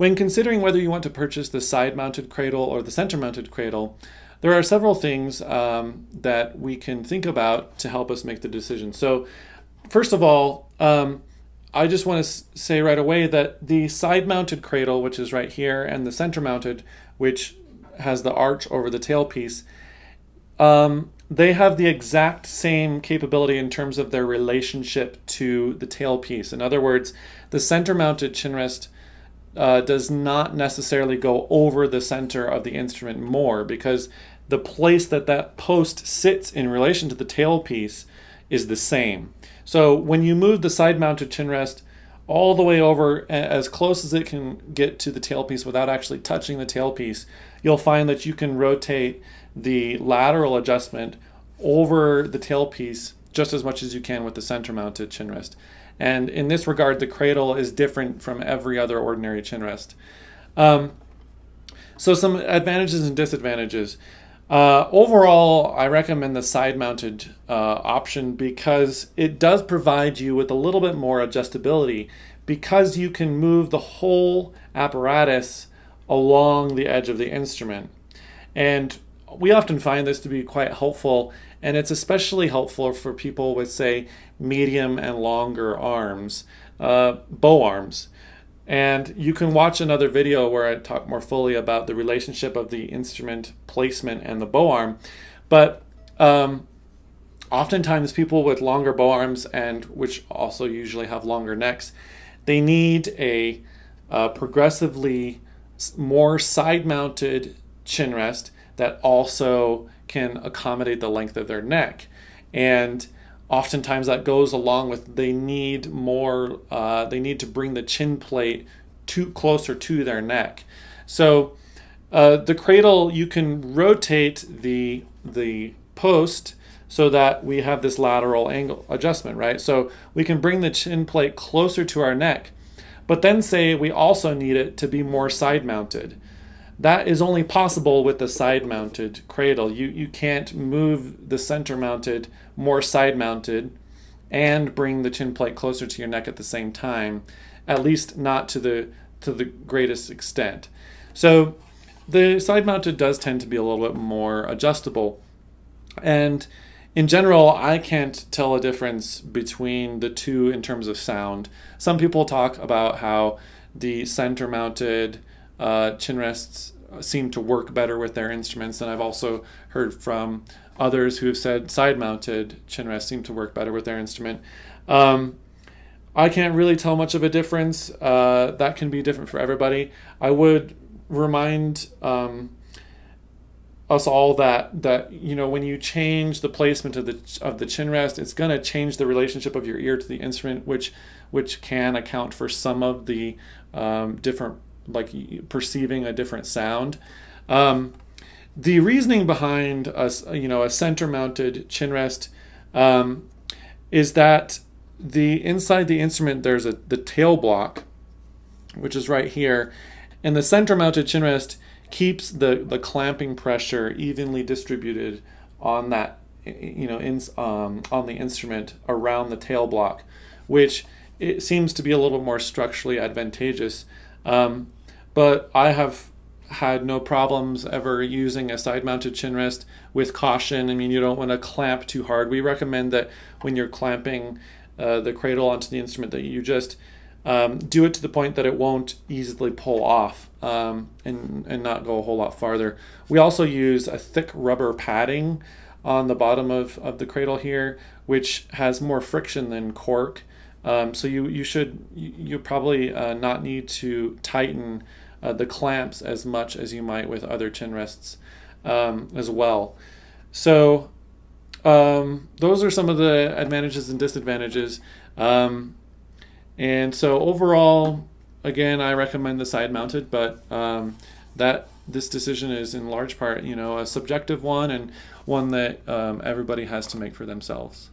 When considering whether you want to purchase the side-mounted kréddle or the center-mounted kréddle, there are several things um, that we can think about to help us make the decision. So first of all, um, I just want to say right away that the side-mounted kréddle, which is right here, and the center-mounted, which has the arch over the tailpiece, um, they have the exact same capability in terms of their relationship to the tailpiece. In other words, the center-mounted chin rest uh, does not necessarily go over the center of the instrument more because the place that that post sits in relation to the tailpiece is the same. So when you move the side mounted chin rest all the way over as close as it can get to the tailpiece without actually touching the tailpiece, you'll find that you can rotate the lateral adjustment over the tailpiece just as much as you can with the center mounted chin rest. And in this regard, the kréddle is different from every other ordinary chin rest. Um, so some advantages and disadvantages. Uh, overall, I recommend the side-mounted uh, option because it does provide you with a little bit more adjustability because you can move the whole apparatus along the edge of the instrument. And we often find this to be quite helpful, and it's especially helpful for people with, say, medium and longer arms, uh, bow arms. And you can watch another video where I talk more fully about the relationship of the instrument placement and the bow arm. But um, oftentimes people with longer bow arms and which also usually have longer necks, they need a uh, progressively more side-mounted chin rest that also can accommodate the length of their neck. And oftentimes that goes along with they need more uh, they need to bring the chin plate too closer to their neck. So uh, the kréddle you can rotate the the post so that we have this lateral angle adjustment right? So we can bring the chin plate closer to our neck but then say we also need it to be more side mounted that is only possible with the side mounted kréddle. You, you can't move the center mounted more side mounted and bring the chin plate closer to your neck at the same time, at least not to the, to the greatest extent. So the side mounted does tend to be a little bit more adjustable. And in general, I can't tell a difference between the two in terms of sound. Some people talk about how the center mounted uh, chin rests seem to work better with their instruments. And I've also heard from others who have said side mounted chin rests seem to work better with their instrument. Um, I can't really tell much of a difference. Uh, that can be different for everybody. I would remind um, us all that that you know when you change the placement of the of the chin rest, it's going to change the relationship of your ear to the instrument, which which can account for some of the um, different like perceiving a different sound. Um, the reasoning behind a, you know, a center-mounted chin rest um, is that the inside the instrument there's a the tail block, which is right here, and the center-mounted chin rest keeps the the clamping pressure evenly distributed on that you know in, um, on the instrument around the tail block, which it seems to be a little more structurally advantageous. Um, but I have had no problems ever using a side mounted chin rest with caution. I mean, you don't want to clamp too hard. We recommend that when you're clamping uh, the kréddle onto the instrument that you just um, do it to the point that it won't easily pull off um, and, and not go a whole lot farther. We also use a thick rubber padding on the bottom of, of the kréddle here, which has more friction than cork. Um, so you, you should, you, probably uh, not need to tighten uh, the clamps as much as you might with other chin rests um, as well. So um, those are some of the advantages and disadvantages. Um, and so overall, again, I recommend the side mounted, but um, that this decision is in large part, you know, a subjective one and one that um, everybody has to make for themselves.